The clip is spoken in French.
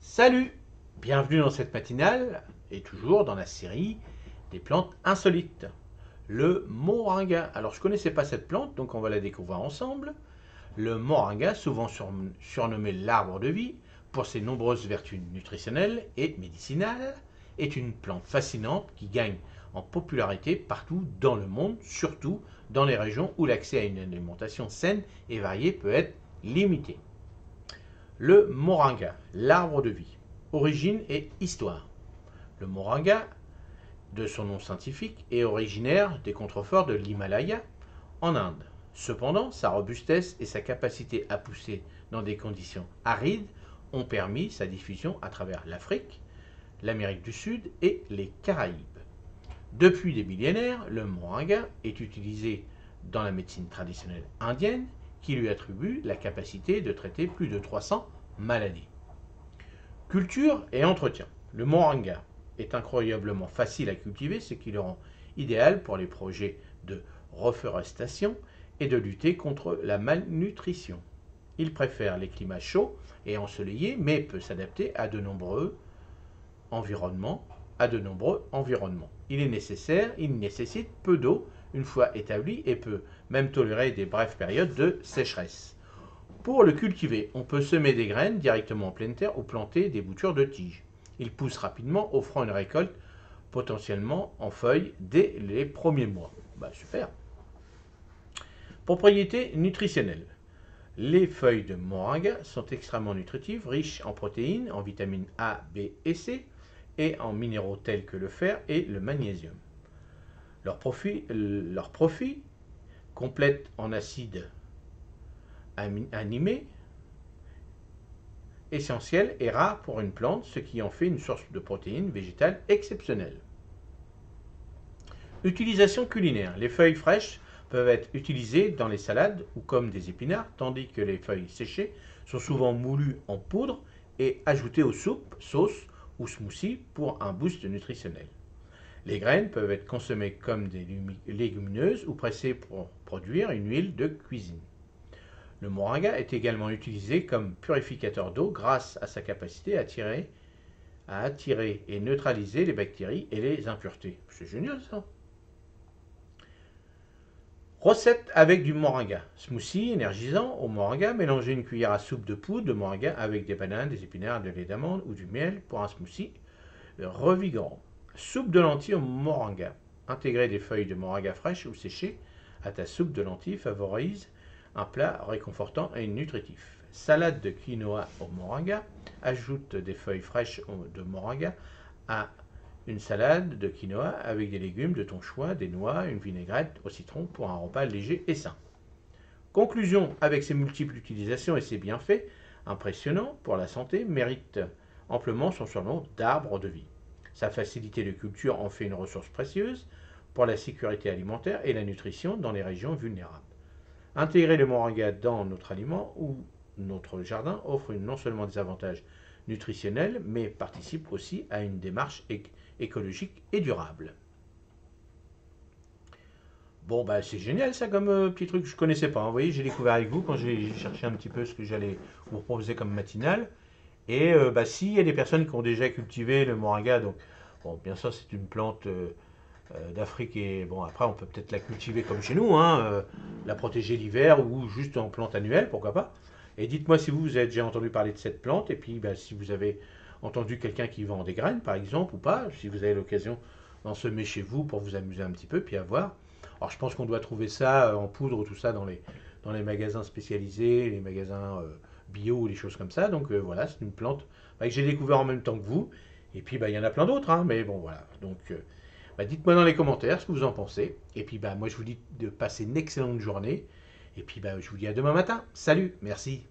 Salut Bienvenue dans cette matinale et toujours dans la série des plantes insolites. Le moringa. Alors je ne connaissais pas cette plante, donc on va la découvrir ensemble. Le moringa, souvent surnommé l'arbre de vie, pour ses nombreuses vertus nutritionnelles et médicinales, est une plante fascinante qui gagne en popularité partout dans le monde, surtout dans les régions où l'accès à une alimentation saine et variée peut être limité. Le moringa, l'arbre de vie. Origine et histoire. Le moringa, de son nom scientifique, est originaire des contreforts de l'Himalaya, en Inde. Cependant, sa robustesse et sa capacité à pousser dans des conditions arides ont permis sa diffusion à travers l'Afrique, l'Amérique du Sud et les Caraïbes. Depuis des millénaires, le moringa est utilisé dans la médecine traditionnelle indienne qui lui attribue la capacité de traiter plus de 300 maladies. Culture et entretien. Le moringa est incroyablement facile à cultiver, ce qui le rend idéal pour les projets de reforestation et de lutter contre la malnutrition. Il préfère les climats chauds et ensoleillés, mais peut s'adapter à de nombreux environnements, à de nombreux environnements. Il est nécessaire, il nécessite peu d'eau une fois établi et peut même tolérer des brèves périodes de sécheresse. Pour le cultiver, on peut semer des graines directement en pleine terre ou planter des boutures de tiges. Il pousse rapidement, offrant une récolte potentiellement en feuilles dès les premiers mois. Bah, super. Propriétés nutritionnelles. Les feuilles de moringa sont extrêmement nutritives, riches en protéines, en vitamines A, B et C, et en minéraux tels que le fer et le magnésium. Leur profit, leur profit complète en acide animé essentiel et rare pour une plante, ce qui en fait une source de protéines végétales exceptionnelle. Utilisation culinaire. Les feuilles fraîches peuvent être utilisées dans les salades ou comme des épinards, tandis que les feuilles séchées sont souvent moulues en poudre et ajoutées aux soupes, sauces ou smoothies pour un boost nutritionnel. Les graines peuvent être consommées comme des légumineuses ou pressées pour produire une huile de cuisine. Le moringa est également utilisé comme purificateur d'eau grâce à sa capacité à, tirer, à attirer et neutraliser les bactéries et les impuretés. C'est génial ça Recette avec du moringa. Smoothie énergisant au moringa. Mélangez une cuillère à soupe de poudre de moringa avec des bananes, des épinards, de lait d'amande ou du miel pour un smoothie revigorant. Soupe de lentilles au moringa. Intégrer des feuilles de moringa fraîches ou séchées à ta soupe de lentilles favorise un plat réconfortant et nutritif. Salade de quinoa au moringa. Ajoute des feuilles fraîches de moringa à une salade de quinoa avec des légumes de ton choix, des noix, une vinaigrette au citron pour un repas léger et sain. Conclusion, avec ses multiples utilisations et ses bienfaits impressionnants pour la santé, mérite amplement son surnom d'arbre de vie. Sa facilité de culture en fait une ressource précieuse pour la sécurité alimentaire et la nutrition dans les régions vulnérables. Intégrer le moringa dans notre aliment ou notre jardin offre non seulement des avantages nutritionnels, mais participe aussi à une démarche écologique et durable. Bon, bah, c'est génial ça comme euh, petit truc que je ne connaissais pas. Hein. Vous voyez, j'ai découvert avec vous quand j'ai cherché un petit peu ce que j'allais vous proposer comme matinale. Et euh, bah, s'il y a des personnes qui ont déjà cultivé le moringa, donc, bon, bien sûr, c'est une plante euh, d'Afrique, et bon, après, on peut peut-être la cultiver comme chez nous, hein, la protéger l'hiver ou juste en plante annuelle, pourquoi pas. Et dites-moi si vous, avez déjà entendu parler de cette plante, et puis bah, si vous avez entendu quelqu'un qui vend des graines, par exemple, ou pas, si vous avez l'occasion d'en semer chez vous pour vous amuser un petit peu, puis à voir. Alors, je pense qu'on doit trouver ça en poudre, tout ça, dans les, dans les magasins spécialisés, les magasins bio ou les choses comme ça. Donc euh, voilà, c'est une plante bah, que j'ai découvert en même temps que vous. Et puis bah, il y en a plein d'autres, hein, mais bon voilà. Donc euh, bah, dites-moi dans les commentaires ce que vous en pensez. Et puis bah, moi je vous dis de passer une excellente journée. Et puis bah, je vous dis à demain matin. Salut, merci.